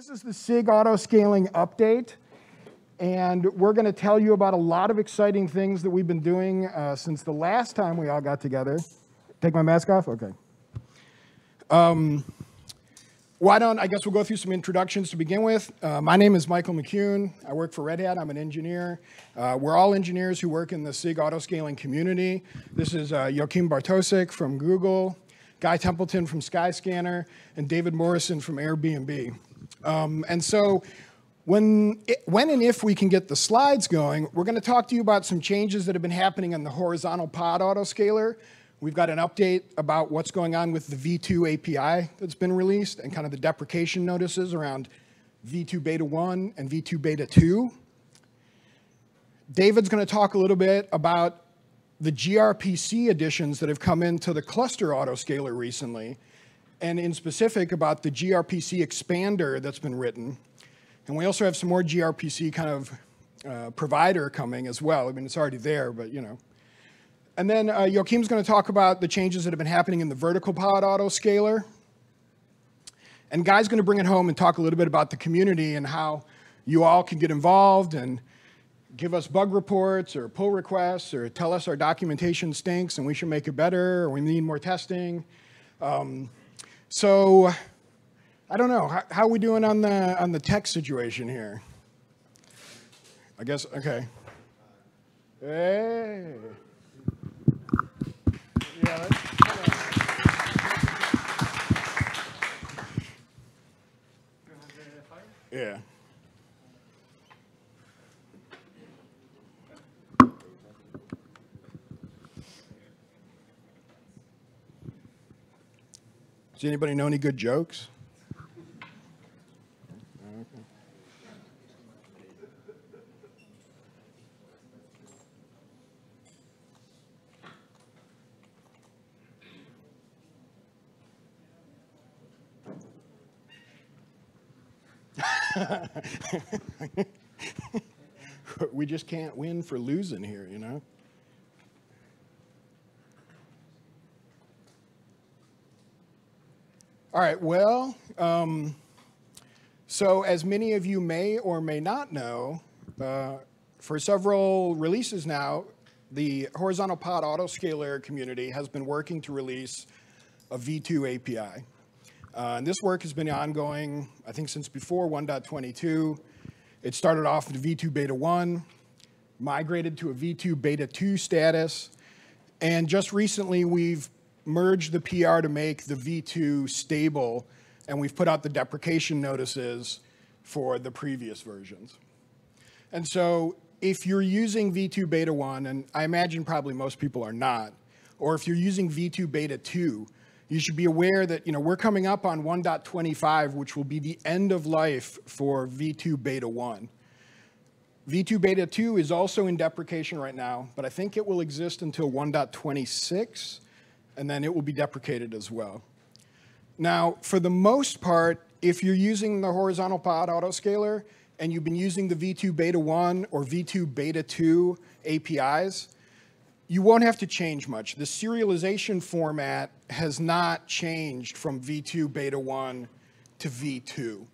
This is the SIG auto scaling update. And we're going to tell you about a lot of exciting things that we've been doing uh, since the last time we all got together. Take my mask off? Okay. Um, why don't, I guess we'll go through some introductions to begin with. Uh, my name is Michael McCune. I work for Red Hat. I'm an engineer. Uh, we're all engineers who work in the SIG autoscaling community. This is uh, Joachim Bartosik from Google, Guy Templeton from Skyscanner, and David Morrison from Airbnb. Um, and so when, when and if we can get the slides going, we're going to talk to you about some changes that have been happening on the horizontal pod autoscaler. We've got an update about what's going on with the V2 API that's been released and kind of the deprecation notices around V2 Beta 1 and V2 Beta 2. David's going to talk a little bit about the gRPC additions that have come into the cluster autoscaler recently, and in specific about the gRPC expander that's been written. And we also have some more gRPC kind of uh, provider coming as well. I mean, it's already there, but you know. And then uh, Joachim's going to talk about the changes that have been happening in the vertical pod autoscaler. And Guy's going to bring it home and talk a little bit about the community and how you all can get involved and give us bug reports or pull requests or tell us our documentation stinks and we should make it better or we need more testing. Um, so I don't know. How, how, are we doing on the on the tech situation here? I guess okay. Hey. Yeah. Yeah. Does anybody know any good jokes? we just can't win for losing here, you know? All right, well, um, so as many of you may or may not know, uh, for several releases now, the horizontal pod autoscaler community has been working to release a V2 API. Uh, and this work has been ongoing, I think, since before 1.22. It started off in V2 Beta 1, migrated to a V2 Beta 2 status, and just recently we've merged the PR to make the V2 stable, and we've put out the deprecation notices for the previous versions. And so if you're using V2 Beta 1, and I imagine probably most people are not, or if you're using V2 Beta 2, you should be aware that you know we're coming up on 1.25, which will be the end of life for V2 Beta 1. V2 Beta 2 is also in deprecation right now, but I think it will exist until 1.26, and then it will be deprecated as well. Now, for the most part, if you're using the horizontal pod autoscaler and you've been using the V2 Beta 1 or V2 Beta 2 APIs, you won't have to change much. The serialization format has not changed from V2 Beta 1 to V2.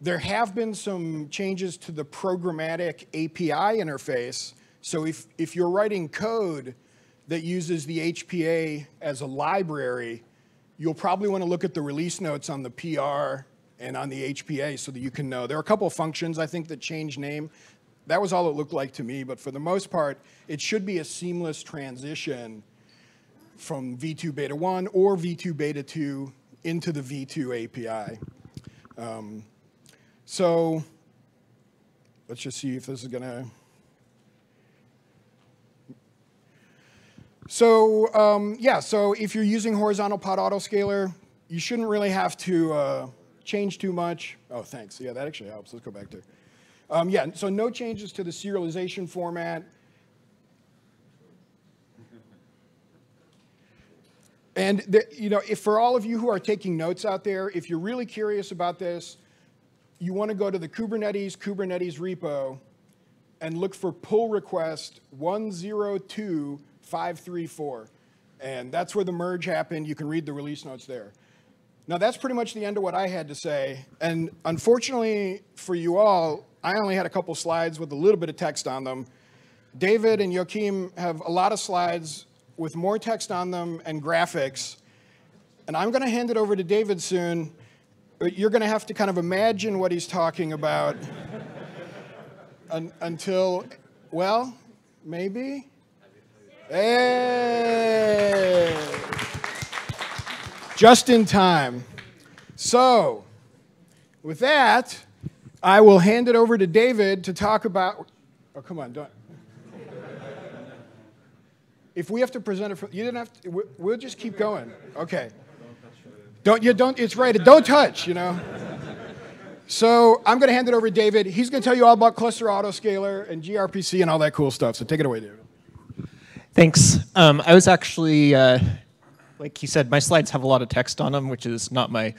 There have been some changes to the programmatic API interface. So if, if you're writing code that uses the HPA as a library, you'll probably want to look at the release notes on the PR and on the HPA so that you can know. There are a couple of functions, I think, that change name. That was all it looked like to me, but for the most part, it should be a seamless transition from V2 Beta 1 or V2 Beta 2 into the V2 API. Um, so let's just see if this is going to. So um, yeah, so if you're using horizontal pod autoscaler, you shouldn't really have to uh, change too much. Oh, thanks. Yeah, that actually helps. Let's go back to. Um, yeah, so no changes to the serialization format. And the, you know, if for all of you who are taking notes out there, if you're really curious about this, you want to go to the Kubernetes Kubernetes repo and look for pull request 102534. And that's where the merge happened. You can read the release notes there. Now, that's pretty much the end of what I had to say. And unfortunately for you all, I only had a couple slides with a little bit of text on them. David and Joachim have a lot of slides with more text on them and graphics. And I'm going to hand it over to David soon. But you're going to have to kind of imagine what he's talking about un until, well, maybe? Hey! Just in time. So, with that, I will hand it over to David to talk about. Oh, come on, don't. If we have to present it, for, you didn't have to. We'll just keep going. Okay. Don't you don't? It's right. Don't touch. You know. So I'm going to hand it over to David. He's going to tell you all about cluster autoscaler and gRPC and all that cool stuff. So take it away, David. Thanks. Um, I was actually, uh, like he said, my slides have a lot of text on them, which is not my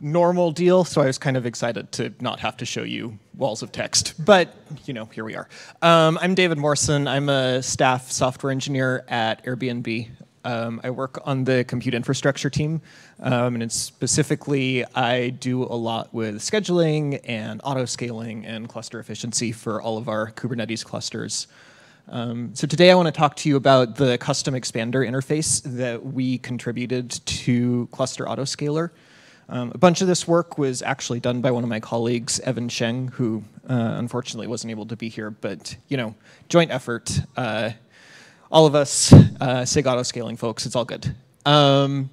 normal deal, so I was kind of excited to not have to show you walls of text. But, you know, here we are. Um, I'm David Morrison. I'm a staff software engineer at Airbnb. Um, I work on the compute infrastructure team, um, and specifically, I do a lot with scheduling and auto scaling and cluster efficiency for all of our Kubernetes clusters. Um, so today I want to talk to you about the custom expander interface that we contributed to Cluster Autoscaler. Um, a bunch of this work was actually done by one of my colleagues, Evan Sheng, who uh, unfortunately wasn't able to be here, but you know, joint effort. Uh, all of us uh, SIG autoscaling folks, it's all good. Um,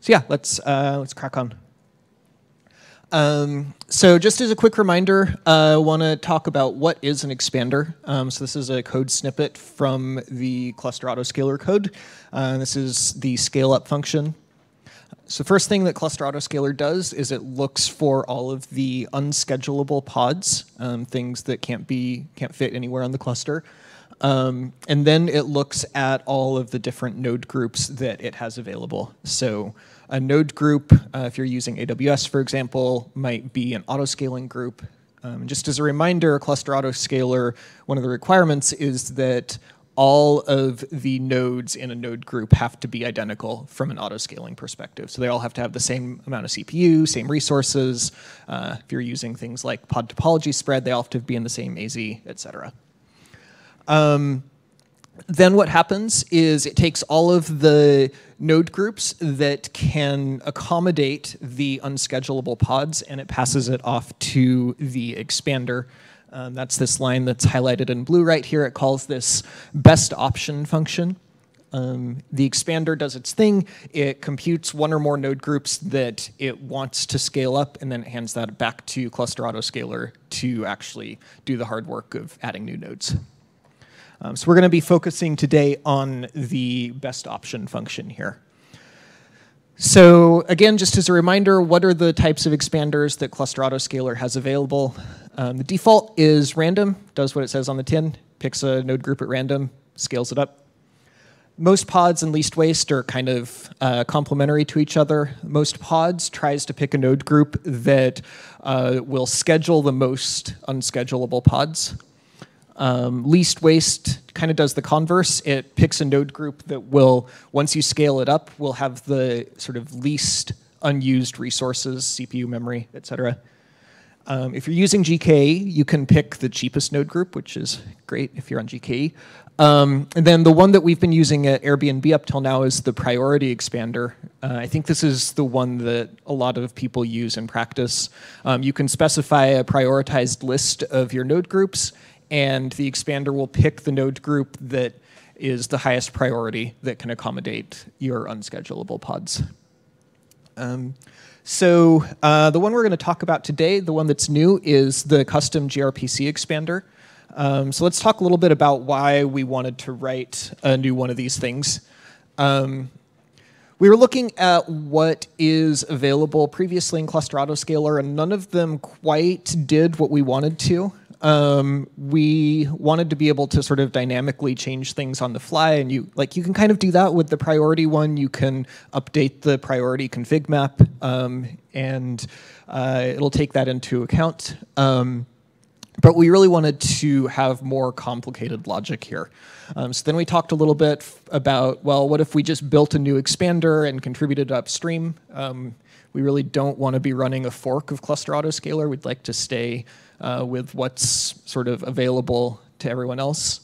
so yeah, let's uh, let's crack on. Um, so just as a quick reminder, uh, I want to talk about what is an expander. Um, so this is a code snippet from the cluster autoscaler code. Uh, this is the scale up function. So first thing that cluster autoscaler does is it looks for all of the unschedulable pods, um, things that can't be can't fit anywhere on the cluster. Um, and then it looks at all of the different node groups that it has available. So a node group, uh, if you're using AWS, for example, might be an autoscaling group. Um, just as a reminder, a cluster autoscaler, one of the requirements is that all of the nodes in a node group have to be identical from an autoscaling perspective. So they all have to have the same amount of CPU, same resources. Uh, if you're using things like pod topology spread, they all have to be in the same AZ, et cetera. Um, then what happens is it takes all of the node groups that can accommodate the unschedulable pods and it passes it off to the expander. Um, that's this line that's highlighted in blue right here. It calls this best option function. Um, the expander does its thing. It computes one or more node groups that it wants to scale up, and then it hands that back to Cluster Autoscaler to actually do the hard work of adding new nodes. Um, so we're going to be focusing today on the best option function here. So again, just as a reminder, what are the types of expanders that Cluster Autoscaler has available? Um, the default is random, does what it says on the tin, picks a node group at random, scales it up. Most pods and least waste are kind of uh, complementary to each other. Most pods tries to pick a node group that uh, will schedule the most unschedulable pods. Um, least waste kind of does the converse. It picks a node group that will, once you scale it up, will have the sort of least unused resources, CPU, memory, etc. Um, if you're using GKE, you can pick the cheapest node group, which is great if you're on GKE. Um, and then the one that we've been using at Airbnb up till now is the priority expander. Uh, I think this is the one that a lot of people use in practice. Um, you can specify a prioritized list of your node groups, and the expander will pick the node group that is the highest priority that can accommodate your unschedulable pods. Um, so uh, the one we're going to talk about today, the one that's new, is the custom gRPC expander. Um, so let's talk a little bit about why we wanted to write a new one of these things. Um, we were looking at what is available previously in Cluster Autoscaler, and none of them quite did what we wanted to um, we wanted to be able to sort of dynamically change things on the fly, and you like you can kind of do that with the priority one. You can update the priority config map, um, and uh, it'll take that into account. Um, But we really wanted to have more complicated logic here. Um, so then we talked a little bit about, well, what if we just built a new expander and contributed upstream? Um, we really don't want to be running a fork of cluster autoscaler. We'd like to stay uh, with what's sort of available to everyone else.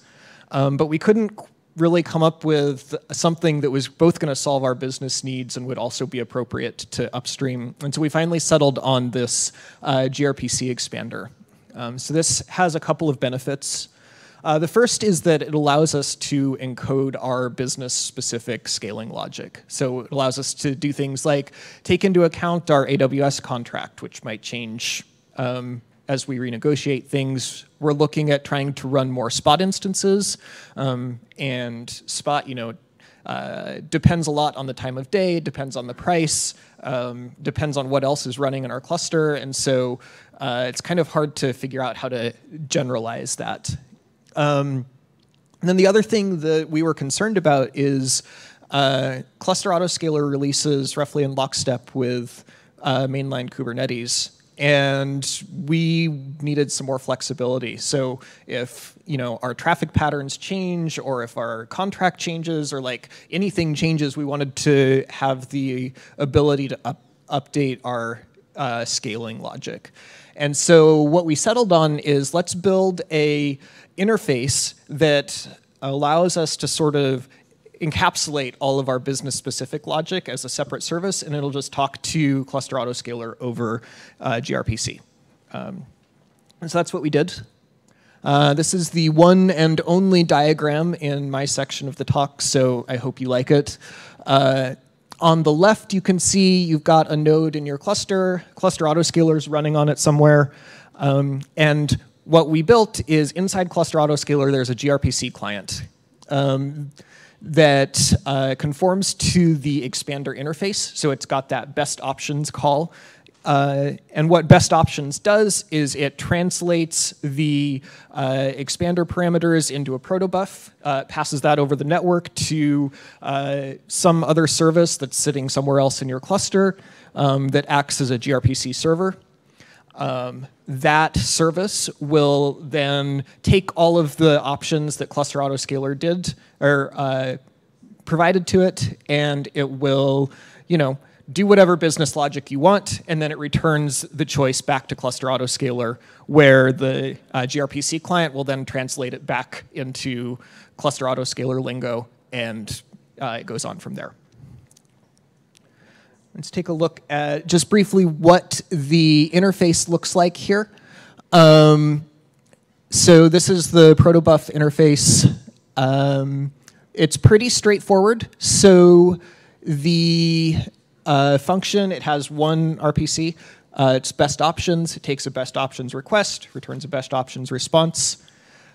Um, but we couldn't really come up with something that was both going to solve our business needs and would also be appropriate to upstream. And so we finally settled on this uh, gRPC expander. Um, so this has a couple of benefits. Uh, the first is that it allows us to encode our business specific scaling logic. So it allows us to do things like take into account our AWS contract, which might change um, as we renegotiate things. We're looking at trying to run more spot instances, um, and spot, you know, uh, depends a lot on the time of day, depends on the price, um, depends on what else is running in our cluster, and so uh, it's kind of hard to figure out how to generalize that. Um, and then the other thing that we were concerned about is uh, cluster autoscaler releases roughly in lockstep with uh, mainline Kubernetes. And we needed some more flexibility. So if you know our traffic patterns change, or if our contract changes, or like anything changes, we wanted to have the ability to up update our uh, scaling logic. And so what we settled on is let's build a interface that allows us to sort of encapsulate all of our business specific logic as a separate service and it'll just talk to cluster autoscaler over uh, gRPC. Um, so that's what we did. Uh, this is the one and only diagram in my section of the talk, so I hope you like it. Uh, on the left, you can see you've got a node in your cluster, cluster autoscaler is running on it somewhere, um, and what we built is inside Cluster Autoscaler, there's a gRPC client um, that uh, conforms to the expander interface. So it's got that best options call. Uh, and what best options does is it translates the uh, expander parameters into a protobuf, uh, passes that over the network to uh, some other service that's sitting somewhere else in your cluster um, that acts as a gRPC server. Um, that service will then take all of the options that Cluster Autoscaler did or uh, provided to it, and it will, you know, do whatever business logic you want, and then it returns the choice back to Cluster Autoscaler, where the uh, gRPC client will then translate it back into Cluster Autoscaler lingo, and uh, it goes on from there. Let's take a look at just briefly what the interface looks like here. Um, so this is the protobuf interface. Um, it's pretty straightforward. So the uh, function, it has one RPC. Uh, it's best options. It takes a best options request, returns a best options response.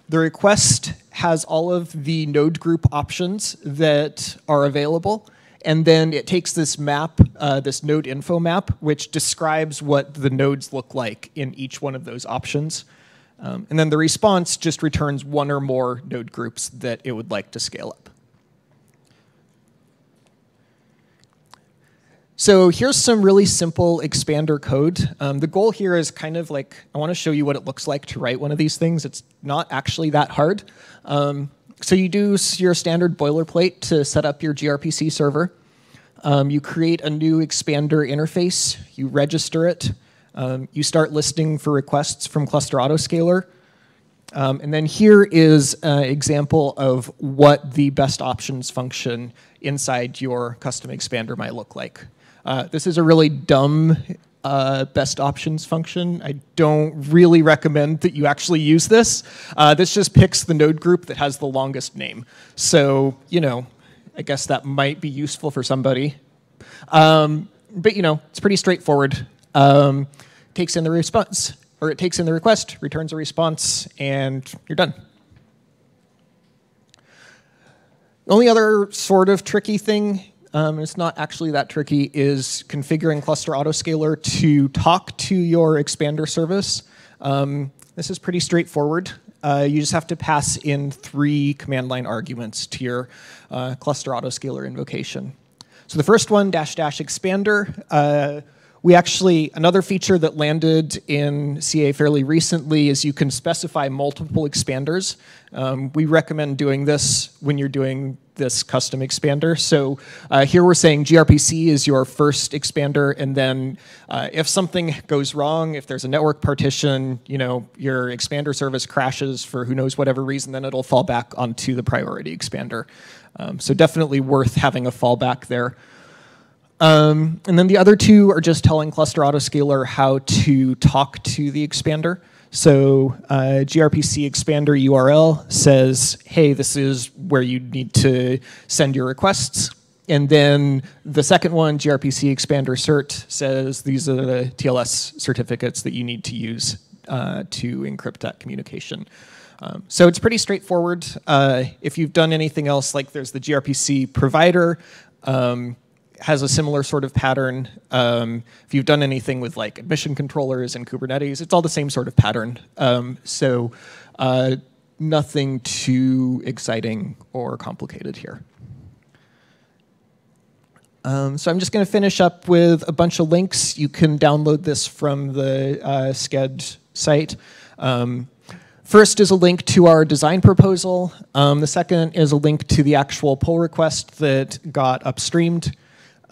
The request has all of the node group options that are available. And then it takes this map, uh, this node info map, which describes what the nodes look like in each one of those options. Um, and then the response just returns one or more node groups that it would like to scale up. So here's some really simple expander code. Um, the goal here is kind of like, I want to show you what it looks like to write one of these things. It's not actually that hard. Um, so you do your standard boilerplate to set up your gRPC server. Um, you create a new expander interface. You register it. Um, you start listing for requests from Cluster Autoscaler. Um, and then here is an example of what the best options function inside your custom expander might look like. Uh, this is a really dumb uh, best options function. I don't really recommend that you actually use this. Uh, this just picks the node group that has the longest name. So, you know, I guess that might be useful for somebody. Um, but, you know, it's pretty straightforward. Um, takes in the response, or it takes in the request, returns a response, and you're done. The only other sort of tricky thing um, it's not actually that tricky, is configuring cluster autoscaler to talk to your expander service. Um, this is pretty straightforward. Uh, you just have to pass in three command line arguments to your uh, cluster autoscaler invocation. So the first one, dash dash expander, uh, We actually, another feature that landed in CA fairly recently is you can specify multiple expanders. Um, we recommend doing this when you're doing this custom expander. So uh, here we're saying gRPC is your first expander, and then uh, if something goes wrong, if there's a network partition, you know, your expander service crashes for who knows whatever reason, then it'll fall back onto the priority expander. Um, so definitely worth having a fallback there. Um, and then the other two are just telling Cluster Autoscaler how to talk to the expander. So uh, gRPC expander URL says, hey, this is where you need to send your requests. And then the second one, gRPC expander cert, says these are the TLS certificates that you need to use uh, to encrypt that communication. Um, so it's pretty straightforward. Uh, if you've done anything else, like there's the gRPC provider, um, has a similar sort of pattern. Um, if you've done anything with like admission controllers and Kubernetes, it's all the same sort of pattern. Um, so uh, nothing too exciting or complicated here. Um, so I'm just going to finish up with a bunch of links. You can download this from the uh, Sched site. Um, first is a link to our design proposal. Um, the second is a link to the actual pull request that got upstreamed.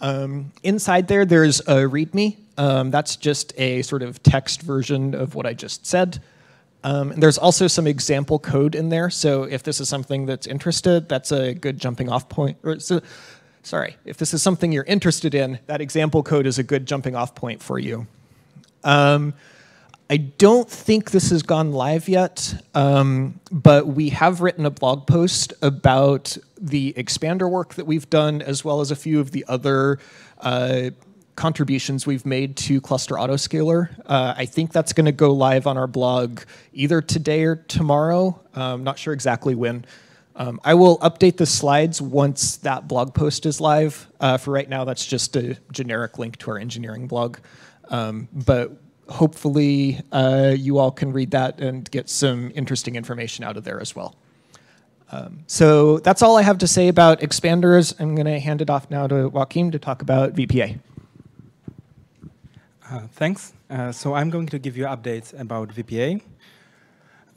Um, inside there, there's a README. Um, that's just a sort of text version of what I just said. Um, there's also some example code in there, so if this is something that's interested, that's a good jumping off point. Or, so, sorry, if this is something you're interested in, that example code is a good jumping off point for you. Um, I don't think this has gone live yet, um, but we have written a blog post about the expander work that we've done, as well as a few of the other uh, contributions we've made to Cluster Autoscaler. Uh, I think that's going to go live on our blog either today or tomorrow. I'm um, not sure exactly when. Um, I will update the slides once that blog post is live. Uh, for right now, that's just a generic link to our engineering blog. Um, but hopefully uh, you all can read that and get some interesting information out of there as well. Um, so that's all I have to say about expanders. I'm going to hand it off now to Joachim to talk about VPA. Uh, thanks. Uh, so I'm going to give you updates about VPA.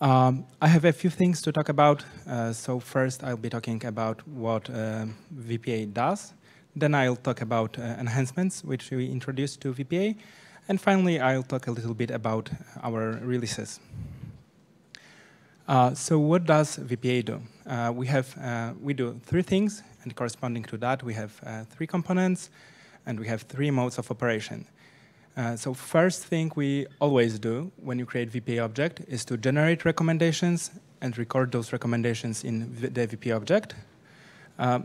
Um, I have a few things to talk about. Uh, so first, I'll be talking about what uh, VPA does. Then I'll talk about uh, enhancements which we introduced to VPA. And finally, I'll talk a little bit about our releases. Uh, so what does VPA do? Uh, we have uh, we do three things, and corresponding to that, we have uh, three components, and we have three modes of operation. Uh, so first thing we always do when you create VPA object is to generate recommendations and record those recommendations in the VPA object. Uh,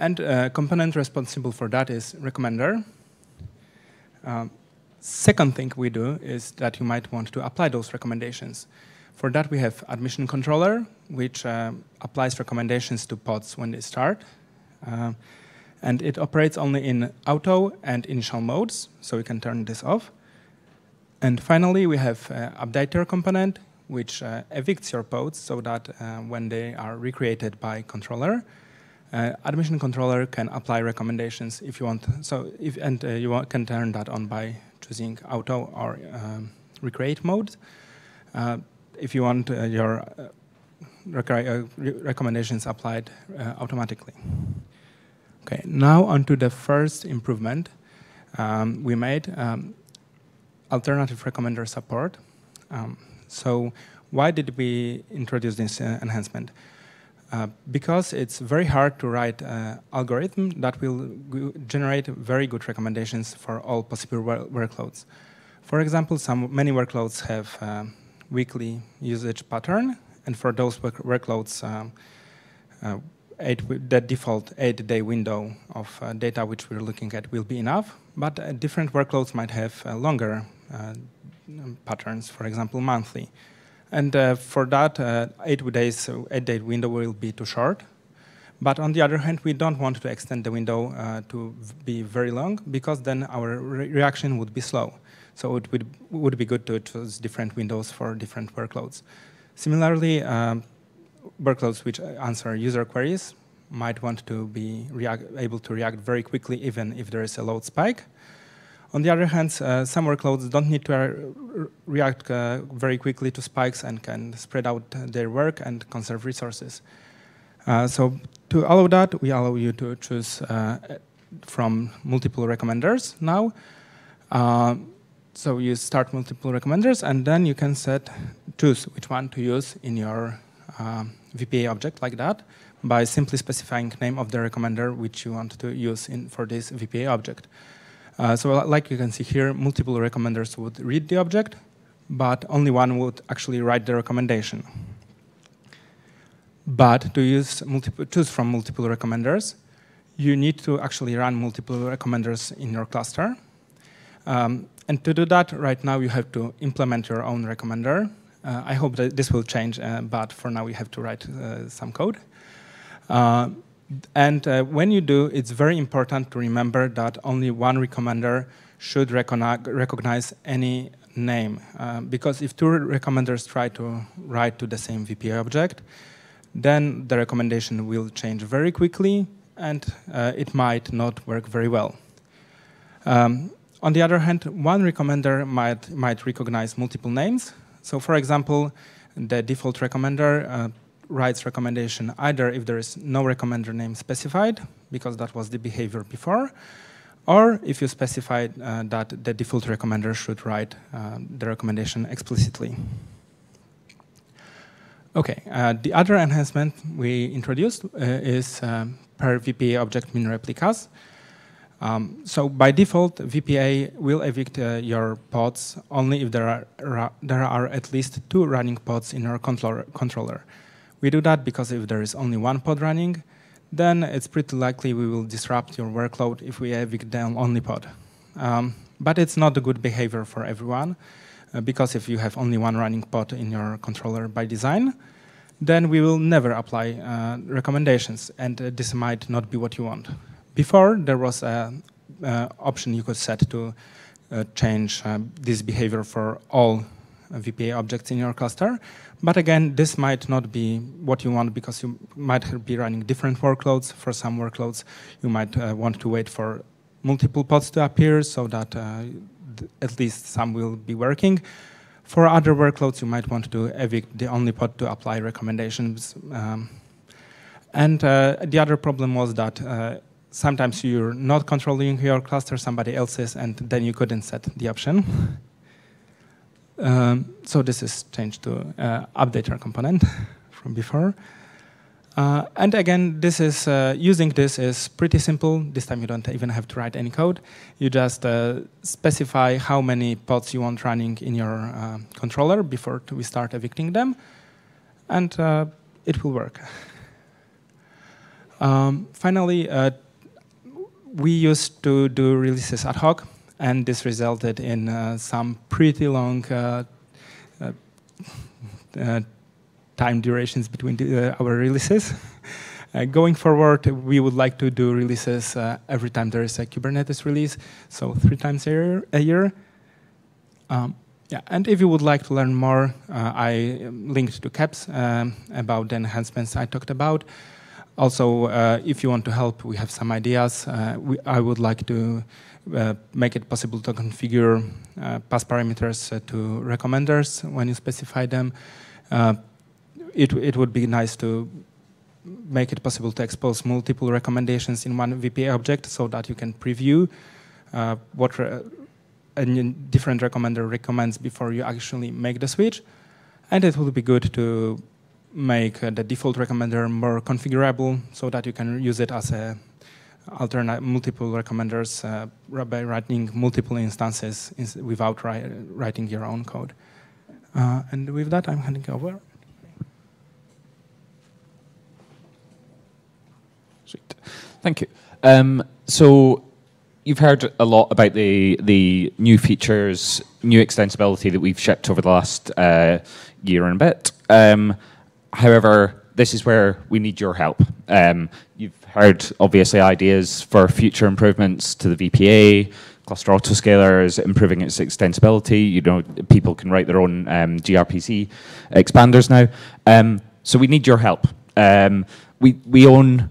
and component responsible for that is recommender. Second thing we do is that you might want to apply those recommendations. For that, we have admission controller, which uh, applies recommendations to pods when they start. Uh, and it operates only in auto and initial modes, so we can turn this off. And finally, we have uh, updater component, which uh, evicts your pods so that uh, when they are recreated by controller, uh, admission controller can apply recommendations if you want. So if and uh, you can turn that on by choosing auto or um, recreate mode. Uh, if you want uh, your uh, rec uh, recommendations applied automatically. Okay, now onto the first improvement um, we made, um, alternative recommender support. Um, so why did we introduce this enhancement? Uh, because it's very hard to write an algorithm that will generate very good recommendations for all possible wor workloads. For example, some many workloads have uh, weekly usage pattern, and for those work workloads, um, uh, eight, the default eight-day window of uh, data which we're looking at will be enough, but uh, different workloads might have longer patterns, for example, monthly. And uh, for that, uh, eight days, eight day window will be too short. But on the other hand, we don't want to extend the window uh, to be very long because then our re reaction would be slow. So it would, would be good to choose different windows for different workloads. Similarly, um, workloads which answer user queries might want to be able to react very quickly even if there is a load spike. On the other hand, uh, some workloads don't need to uh, react uh, very quickly to spikes and can spread out their work and conserve resources. Uh, so to allow that, we allow you to choose uh, from multiple recommenders now. Uh, so you start multiple recommenders, and then you can set choose which one to use in your VPA object like that by simply specifying name of the recommender which you want to use in, for this VPA object. Uh, so like you can see here, multiple recommenders would read the object, but only one would actually write the recommendation. But to use multiple, choose from multiple recommenders, you need to actually run multiple recommenders in your cluster. Um, and to do that, right now you have to implement your own recommender. Uh, I hope that this will change, uh, but for now we have to write uh, some code. And uh, when you do, it's very important to remember that only one recommender should recognize any name. Uh, because if two recommenders try to write to the same VPA object, then the recommendation will change very quickly and uh, it might not work very well. Um, on the other hand, one recommender might, might recognize multiple names. So for example, the default recommender uh, writes recommendation either if there is no recommender name specified, because that was the behavior before, or if you specified uh, that the default recommender should write uh, the recommendation explicitly. Okay, uh, the other enhancement we introduced uh, is um, per VPA object min replicas. Um, so by default, VPA will evict uh, your pods only if there are, there are at least two running pods in your controller. We do that because if there is only one pod running, then it's pretty likely we will disrupt your workload if we evict the only pod. Um, but it's not a good behavior for everyone, uh, because if you have only one running pod in your controller by design, then we will never apply uh, recommendations, and uh, this might not be what you want. Before, there was an option you could set to uh, change uh, this behavior for all VPA objects in your cluster, but again, this might not be what you want because you might be running different workloads. For some workloads, you might uh, want to wait for multiple pods to appear so that uh, at least some will be working. For other workloads, you might want to evict the only pod to apply recommendations. Um, and uh, the other problem was that uh, sometimes you're not controlling your cluster, somebody else is, and then you couldn't set the option. Um, so this is changed to uh, updater component from before. Uh, and again, this is uh, using this is pretty simple. This time you don't even have to write any code. You just uh, specify how many pods you want running in your uh, controller before we start evicting them, and uh, it will work. Um, finally, we used to do releases ad hoc and this resulted in uh, some pretty long uh, uh, time durations between the, our releases. Uh, going forward, we would like to do releases uh, every time there is a Kubernetes release, so three times a year. A year. Um, yeah, and if you would like to learn more, uh, I linked to KEPs um, about the enhancements I talked about. Also, if you want to help, we have some ideas. We, I would like to uh, make it possible to configure uh, pass parameters uh, to recommenders when you specify them. Uh, it, it would be nice to make it possible to expose multiple recommendations in one VPA object so that you can preview uh, what re a different recommender recommends before you actually make the switch. And it would be good to make the default recommender more configurable so that you can use it as a alternate multiple recommenders uh, by writing multiple instances without ri writing your own code. Uh, and with that, I'm handing over. Sweet. Thank you. Um, so you've heard a lot about the the new features, new extensibility that we've shipped over the last uh, year and a bit. Um, however, this is where we need your help. Um, you've heard obviously ideas for future improvements to the VPA, cluster autoscalers, improving its extensibility. You know, people can write their own um, gRPC expanders now. Um, so we need your help. Um, we we own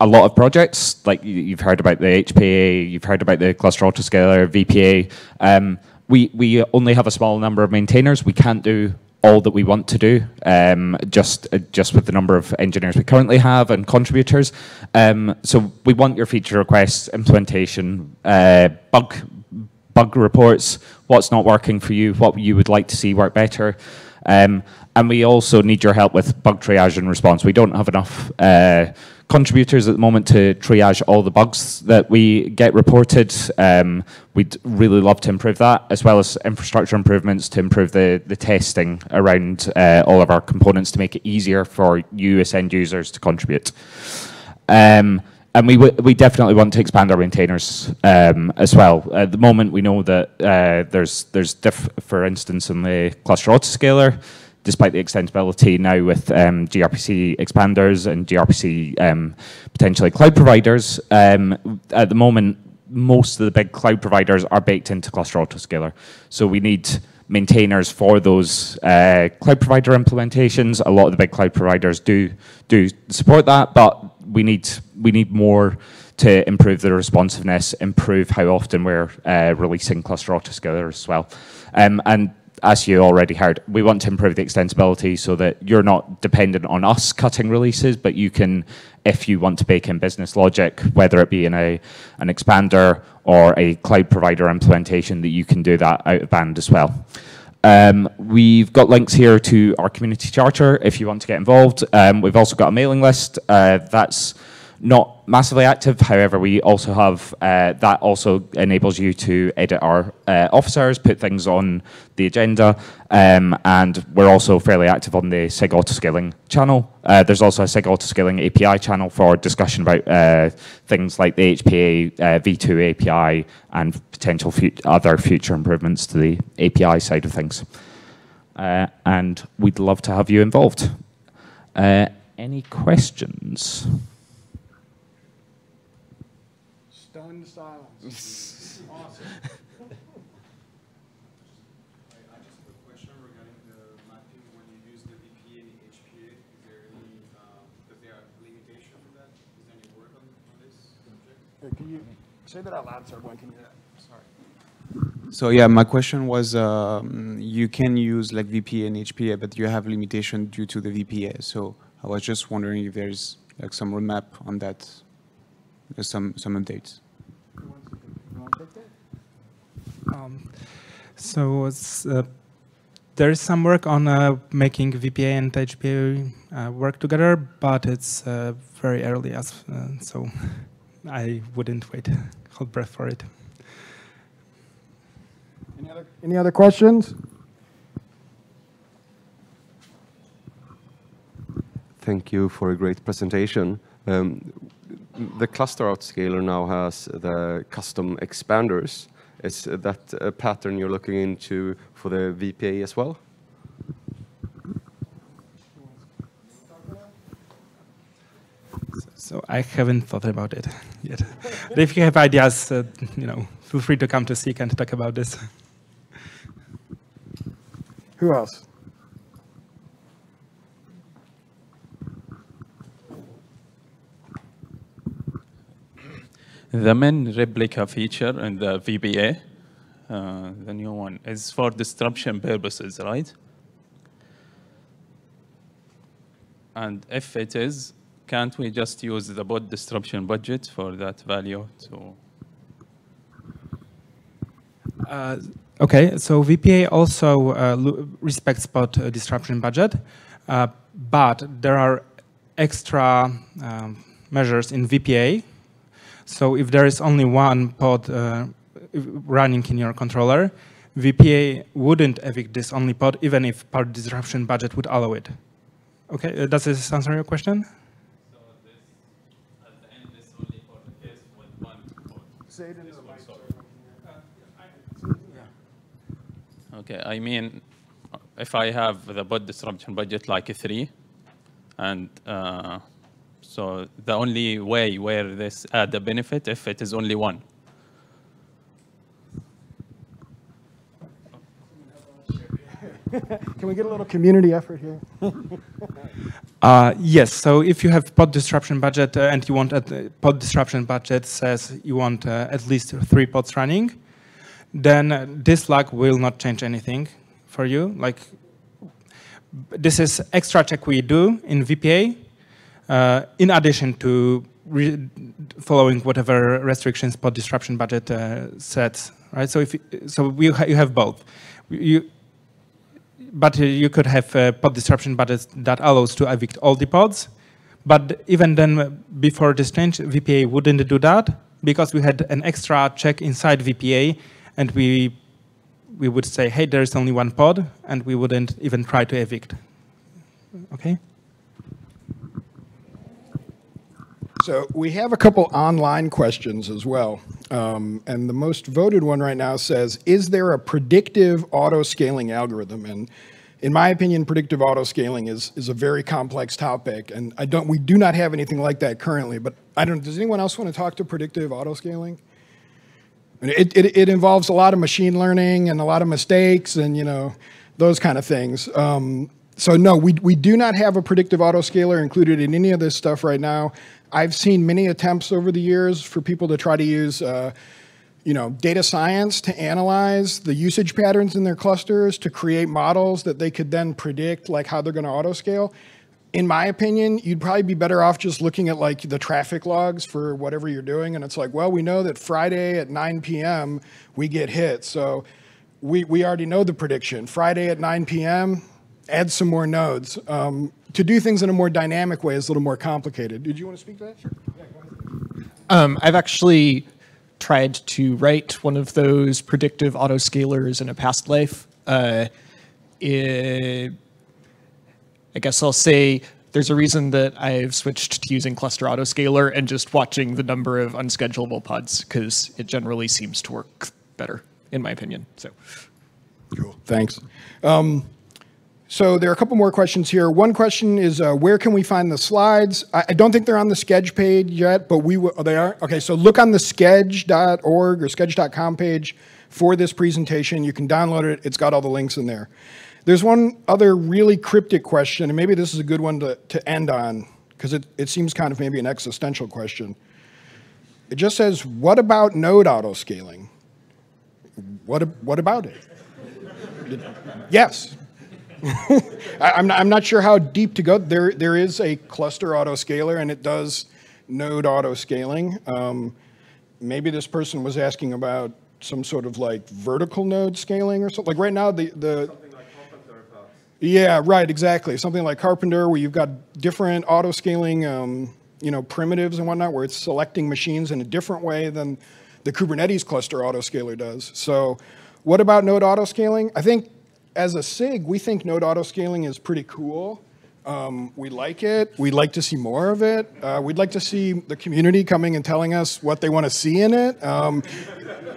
a lot of projects, like you- you've heard about the HPA, you've heard about the cluster autoscaler, VPA. Um, we, we only have a small number of maintainers. We can't do all that we want to do, um, just uh, just with the number of engineers we currently have and contributors. Um, so we want your feature requests, implementation, uh, bug bug reports, what's not working for you, what you would like to see work better. Um, and we also need your help with bug triage and response. We don't have enough uh, contributors at the moment to triage all the bugs that we get reported. Um, we'd really love to improve that, as well as infrastructure improvements to improve the, the testing around uh, all of our components to make it easier for you as end users to contribute. Um, and we, we definitely want to expand our maintainers um, as well. At the moment, we know that uh, there's, there's diff- for instance, in the cluster autoscaler, despite the extensibility now with um, gRPC expanders and gRPC um, potentially cloud providers, um, at the moment, most of the big cloud providers are baked into cluster autoscaler. So we need maintainers for those uh, cloud provider implementations. A lot of the big cloud providers do do support that, but we need we need more to improve the responsiveness, improve how often we're uh, releasing cluster autoscaler as well. Um, and as you already heard, we want to improve the extensibility so that you're not dependent on us cutting releases, but you can, if you want to bake in business logic, whether it be in a an expander or a cloud provider implementation, that you can do that out of band as well. Um, we've got links here to our community charter if you want to get involved. Um, we've also got a mailing list uh, that's not massively active. However, we also have uh, that also enables you to edit our uh, office hours, put things on the agenda, um, and we're also fairly active on the SIG autoscaling channel. Uh, there's also a SIG autoscaling API channel for discussion about uh, things like the HPA uh, V2 API and potential other future improvements to the API side of things. Uh, and we'd love to have you involved. Any questions? Stunned silence. awesome. I I just have a question regarding the mapping when you use the VPA and HPA. Is there any, um, is there a limitation for that? Is there any work on, on this subject? Can you say that out loud so everyone can hear? Sorry. So yeah, my question was, um, you can use like VPA and HPA, but you have limitation due to the VPA. So I was just wondering if there's like some roadmap on that, uh, some some updates. You want to- you want to take that? Um, so it's, uh, there is some work on uh, making VPA and HPA uh, work together, but it's uh, very early, as uh, so I wouldn't wait, hold breath for it. Any other, any other questions? Thank you for a great presentation. Um, the cluster autoscaler now has the custom expanders. Is that a pattern you're looking into for the VPA as well? So I haven't thought about it yet. but if you have ideas, uh, you know, feel free to come to SIG and talk about this. Who else? The main replica feature in the VPA, uh, the new one, is for disruption purposes, right? And if it is, can't we just use the pod disruption budget for that value Uh, okay, so VPA also uh, respects pod uh, disruption budget, uh, but there are extra um, measures in VPA. So if there is only one pod uh, running in your controller, VPA wouldn't evict this only pod, even if pod disruption budget would allow it. Okay, does this answer your question? So this, at the end, this only for the case with one Say it the mic. Okay, I mean, if I have the pod disruption budget like a three, and uh, so the only way where this add a benefit if it is only one. Can we get a little community effort here? Uh, yes. So if you have pod disruption budget uh, and you want a uh, pod disruption budget says you want uh, at least three pods running, then uh, this lag will not change anything for you. Like this is extra check we do in VPA, in addition to following whatever restrictions pod disruption budget sets. Right. So if so, we ha- you have both. You, but uh, you could have uh, pod disruption budgets that allows to evict all the pods. But even then, uh, before this change, VPA wouldn't do that because we had an extra check inside VPA, and we we would say, hey, there's only one pod, and we wouldn't even try to evict. Okay. So we have a couple online questions as well. Um, and the most voted one right now says, is there a predictive auto scaling algorithm? And in my opinion, predictive auto scaling is, is a very complex topic. And I don't, we do not have anything like that currently, but I don't, does anyone else want to talk to predictive auto scaling? And It, it, it involves a lot of machine learning and a lot of mistakes and, you know, those kind of things. Um, so no, we, we do not have a predictive autoscaler included in any of this stuff right now. I've seen many attempts over the years for people to try to use, uh, you know, data science to analyze the usage patterns in their clusters to create models that they could then predict like how they're going to autoscale. In my opinion, you'd probably be better off just looking at like the traffic logs for whatever you're doing, and it's like, well, we know that Friday at 9 p.m. we get hit, so we we already know the prediction. Friday at 9 p.m. Add some more nodes. Um, to do things in a more dynamic way is a little more complicated. Did you want to speak to that? Sure. Um, I've actually tried to write one of those predictive autoscalers in a past life. Uh, it, I guess I'll say there's a reason that I've switched to using cluster autoscaler and just watching the number of unschedulable pods because it generally seems to work better, in my opinion. So. Cool. Thanks. Um, so there are a couple more questions here. One question is, uh, where can we find the slides? I, I don't think they're on the Sched page yet, but we will, oh, they are? Okay, so look on the sched.org or sched.com page for this presentation. You can download it. It's got all the links in there. There's one other really cryptic question, and maybe this is a good one to, to end on, because it, it seems kind of maybe an existential question. It just says, what about node autoscaling? What, what about it? yes. I, am not, I'm not sure how deep to go. There, there is a cluster autoscaler, and it does node autoscaling. Um, maybe this person was asking about some sort of like vertical node scaling or something. Like right now, the, the Something like Karpenter perhaps. yeah, right, exactly. Something like Karpenter, where you've got different auto scaling, um, you know, primitives and whatnot, where it's selecting machines in a different way than the Kubernetes cluster autoscaler does. So, what about node autoscaling? I think as a SIG, we think node autoscaling is pretty cool. Um, we like it. We'd like to see more of it. Uh, we'd like to see the community coming and telling us what they want to see in it. Um,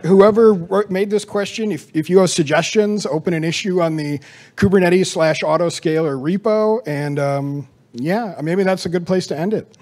whoever made this question, if, if you have suggestions, open an issue on the Kubernetes slash autoscaler repo. And um, yeah, maybe that's a good place to end it.